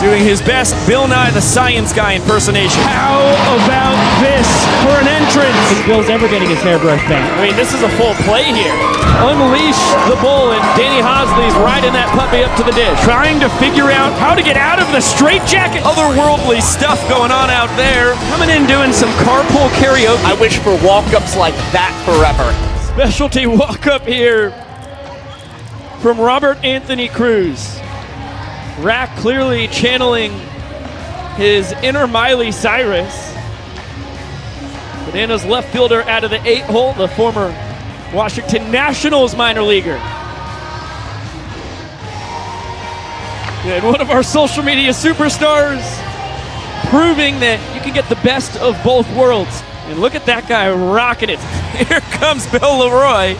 doing his best Bill Nye the Science Guy impersonation. How about this for an entrance? If Bill's ever getting his hairbrush back. I mean, this is a full play here. Unleash the bull, and Danny Hosley's riding that puppy up to the dish. Trying to figure out how to get out of the straitjacket. Otherworldly stuff going on out there. Coming in doing some carpool karaoke. I wish for walk-ups like that forever. Specialty walk up here from Robert Anthony Cruz. Rack clearly channeling his inner Miley Cyrus. Bananas left fielder out of the eight hole, the former Washington Nationals minor leaguer. And one of our social media superstars proving that you can get the best of both worlds. And look at that guy rocking it. Here comes Bill Leroy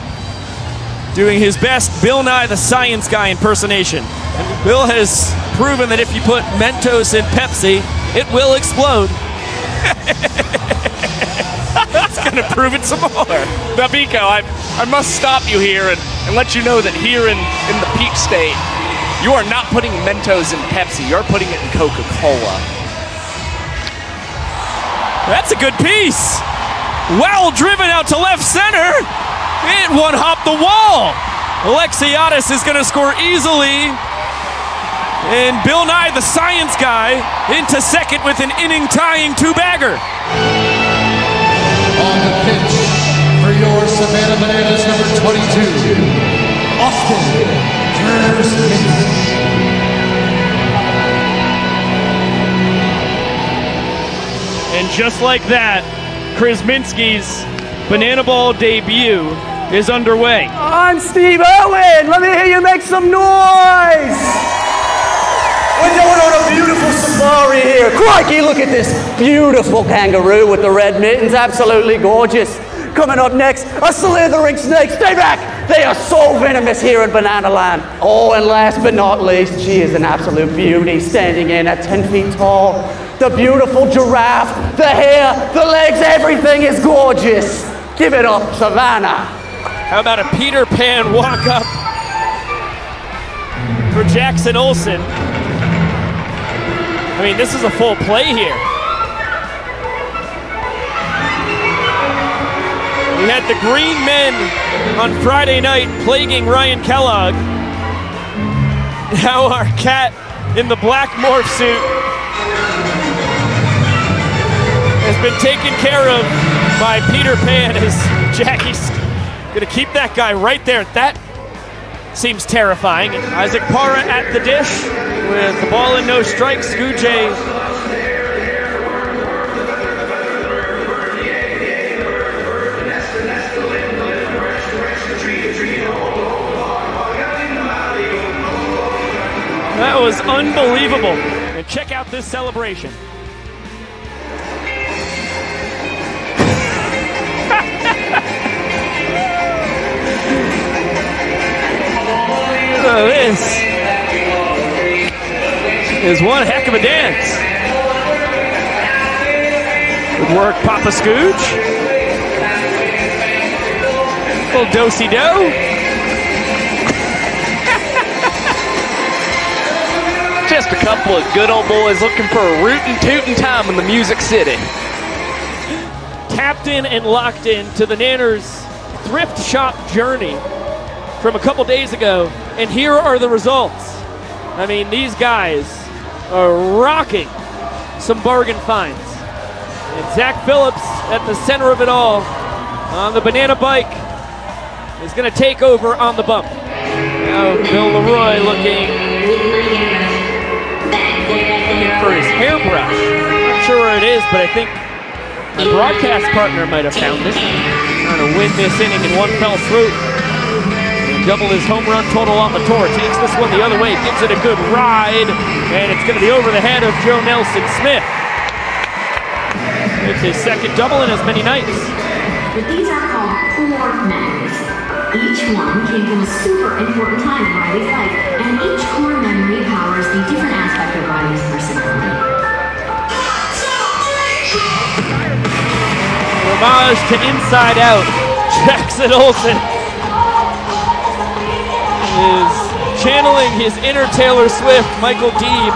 doing his best Bill Nye the Science Guy impersonation. And Bill has proven that if you put Mentos in Pepsi, it will explode. That's going to prove it some more. Babiko, I, I must stop you here and, and let you know that here in, in the Peach State, you are not putting Mentos in Pepsi, you're putting it in Coca-Cola. That's a good piece. Well driven out to left center. It one hop the wall. Alexiades is going to score easily. And Bill Nye, the science guy, into second with an inning tying two bagger. On the pitch for your Savannah Bananas number 22, Austin Terms And just like that, Krasminski's Banana Ball debut is underway. I'm Steve Irwin. Let me hear you make some noise. We're doing on a beautiful safari here. Crikey, look at this beautiful kangaroo with the red mittens. Absolutely gorgeous. Coming up next, a slithering snake. Stay back. They are so venomous here in Banana Land. Oh, and last but not least, she is an absolute beauty, standing in at 10 feet tall. The beautiful giraffe, the hair, the legs, everything is gorgeous. Give it up, Savannah. How about a Peter Pan walk up for Jackson Olson? I mean, this is a full play here. We had the Green Men on Friday night plaguing Ryan Kellogg. Now our cat in the black morph suit has been taken care of by Peter Pan as Jackie's gonna keep that guy right there. That seems terrifying. Isaac Para at the dish with the ball and no strikes. Gujay That was unbelievable. And check out this celebration. Is one heck of a dance. Good work, Papa Scooch. Little do-si do. Just a couple of good old boys looking for a rootin' tootin' time in the Music City. Tapped in and locked in to the Nanners thrift shop journey from a couple days ago, and here are the results. I mean, these guys are rocking some bargain finds. And Zach Phillips at the center of it all on the banana bike is going to take over on the bump. Now Bill Leroy looking, looking for his hairbrush. Not sure where it is, but I think my broadcast partner might have found it. Trying to win this inning in one fell swoop. Double his home run total on the tour. Takes this one the other way, gives it a good ride, and it's going to be over the head of Joe Nelson Smith. It's his second double in as many nights. These are called core memories. Each one came from a super important time in Riley's life, and each core memory powers the different aspect of Riley's personality. Homage to Inside Out. Jackson Olson is channeling his inner Taylor Swift, Michael Deeb,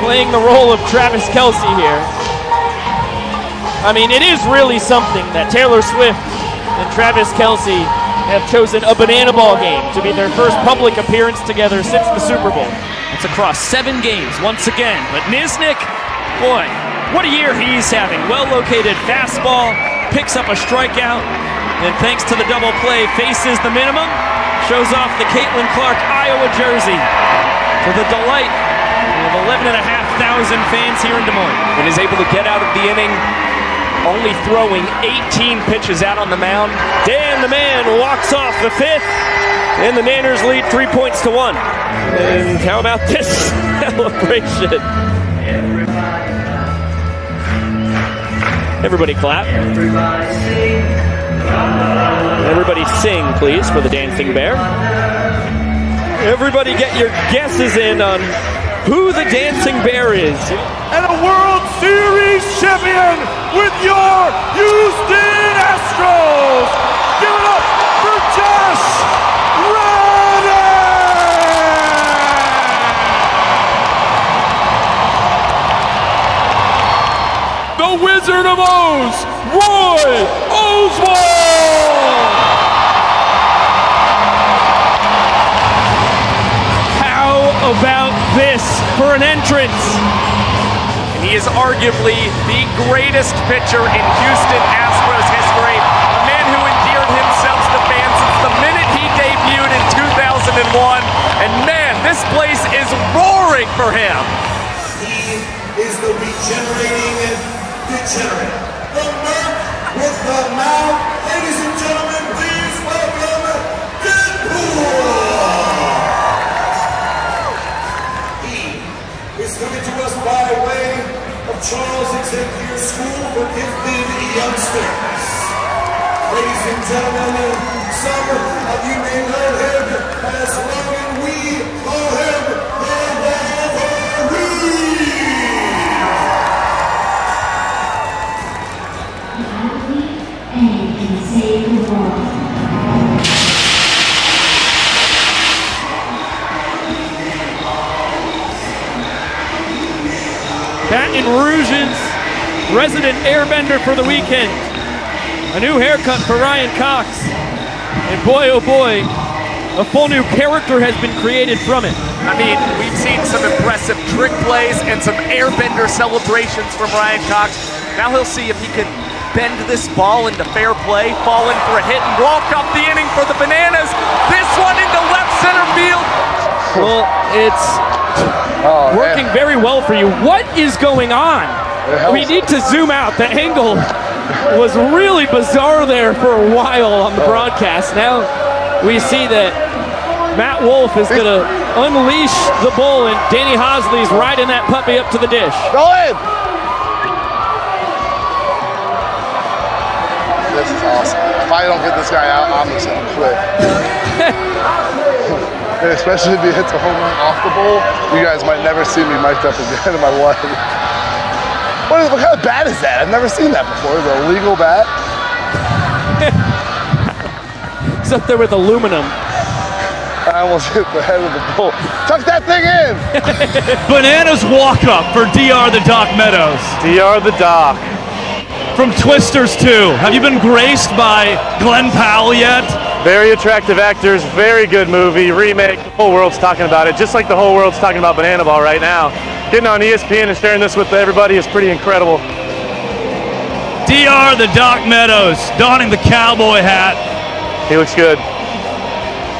playing the role of Travis Kelce here. I mean, it is really something that Taylor Swift and Travis Kelce have chosen a banana ball game to be their first public appearance together since the Super Bowl. It's across seven games once again. But Nisnik, boy, what a year he's having. Well located fastball, picks up a strikeout, and thanks to the double play, faces the minimum, shows off the Caitlin Clark Iowa jersey to the delight of 11,500 fans here in Des Moines. and is able to get out of the inning, only throwing 18 pitches out on the mound. Dan the man walks off the fifth, and the Nanners lead three points to one. And how about this celebration? Everybody clap. Everybody sing, please, for the Dancing Bear. Everybody get your guesses in on who the Dancing Bear is. and a World Series champion with your Houston Astros. Give it up for Josh Reddick! The Wizard of Oz, Roy Oswalt! For an entrance? And he is arguably the greatest pitcher in Houston Astros history. A man who endeared himself to fans since the minute he debuted in 2001. And man, this place is roaring for him. He is the regenerating degenerate. The Merc with the mouth. Charles Xavier School for Gifted Youngsters. Ladies and gentlemen, resident airbender for the weekend. A new haircut for Ryan Cox. And boy, oh boy, a full new character has been created from it. I mean, we've seen some impressive trick plays and some airbender celebrations from Ryan Cox. Now he'll see if he can bend this ball into fair play, fall in for a hit, and walk up the inning for the Bananas. This one into left center field. Well, it's oh, working very well for you. What is going on? We need to zoom out. The angle was really bizarre there for a while on the broadcast. Now we see that Matt Wolf is going to unleash the bull, and Danny Hosley's riding that puppy up to the dish. Go in! This is awesome. If I don't get this guy out, I'm just gonna quit. especially if he hits a home run off the bowl, you guys might never see me mic'd up again in my life. What, is, what kind of bat is that? I've never seen that before. Is it a legal bat? It's up there with aluminum. I almost hit the head of the bull. Tuck that thing in! Bananas walk up for DR the Doc Meadows. DR the Doc. From Twisters 2. Have you been graced by Glen Powell yet? Very attractive actors, very good movie, remake. The whole world's talking about it, just like the whole world's talking about Banana Ball right now. Getting on ESPN and sharing this with everybody is pretty incredible. DR the Doc Meadows, donning the cowboy hat. He looks good.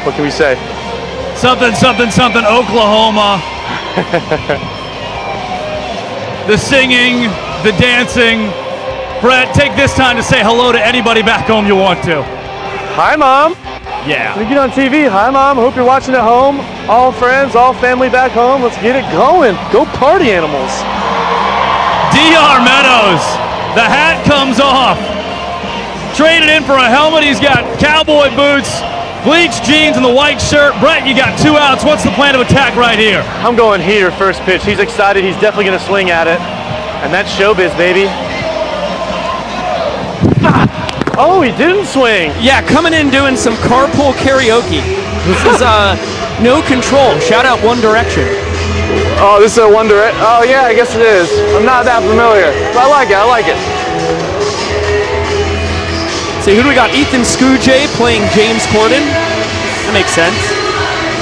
What can we say? Something, something, something, Oklahoma. the singing, the dancing. Brett, take this time to say hello to anybody back home you want to. Hi, Mom. Yeah. We get on TV. Hi, Mom. Hope you're watching at home. All friends, all family back home. Let's get it going. Go party animals. DR Meadows. The hat comes off. Traded in for a helmet. He's got cowboy boots, bleached jeans, and the white shirt. Brett, you got two outs. What's the plan of attack right here? I'm going here first pitch. He's excited. He's definitely going to swing at it. And that's showbiz, baby. Oh, he didn't swing. Yeah, coming in doing some carpool karaoke. This is uh, no control. Shout out One Direction. Oh, this is a One Direct. Oh yeah, I guess it is. I'm not that familiar, but I like it. I like it. See, who do we got? Ethan Scooje playing James Corden. That makes sense.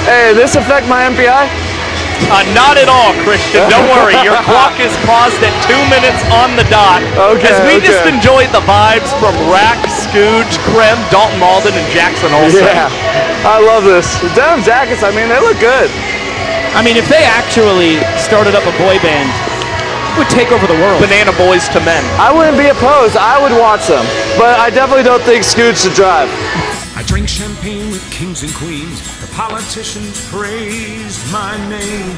Hey, this affect my MPI? Uh, not at all, Christian. Don't worry. Your clock is paused at two minutes on the dot. Okay, As we just okay. enjoyed the vibes from Rack, Scooge, Krem, Dalton Malden, and Jackson Olson. Yeah, I love this. The denim jackets. I mean, they look good. I mean, if they actually started up a boy band, it would take over the world. Banana Boys to Men. I wouldn't be opposed. I would watch them, but I definitely don't think Scooch should drive. I drink champagne with kings and queens. The politicians praise my name.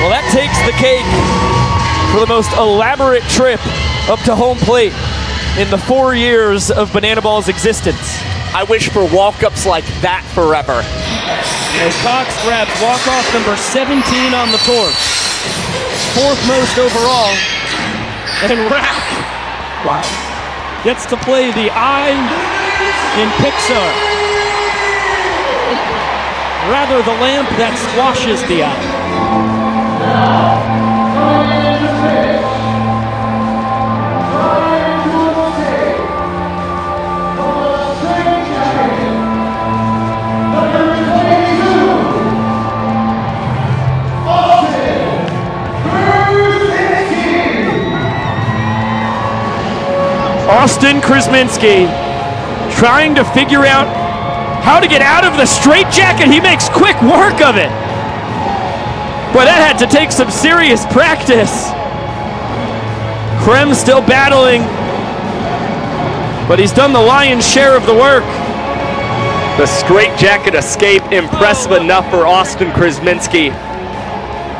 Well, that takes the cake for the most elaborate trip up to home plate in the four years of Banana Ball's existence. I wish for walk-ups like that forever. As Cox grabs walk-off number 17 on the tour. Fourth most overall. And Rack wow. gets to play the eye in Pixar. Rather, the lamp that squashes the eye. Austin Krasminski trying to figure out how to get out of the straitjacket. He makes quick work of it. But that had to take some serious practice. Krem still battling, but he's done the lion's share of the work. The straitjacket escape impressive enough for Austin Krasminski.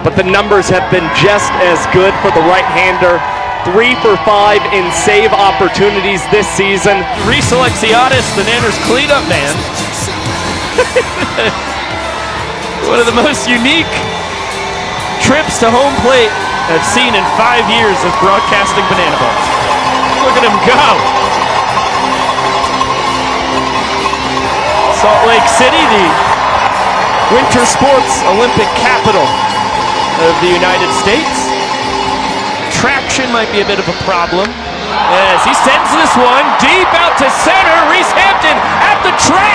But the numbers have been just as good for the right-hander. Three for five in save opportunities this season. Reese Alexiades, the Nanners cleanup man. One of the most unique trips to home plate I've seen in five years of broadcasting Banana Balls. Look at him go. Salt Lake City, the winter sports Olympic capital of the United States. Traction might be a bit of a problem. As he sends this one deep out to center, Reese Hampton at the track.